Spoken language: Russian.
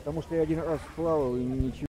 Потому что я один раз плавал и ничего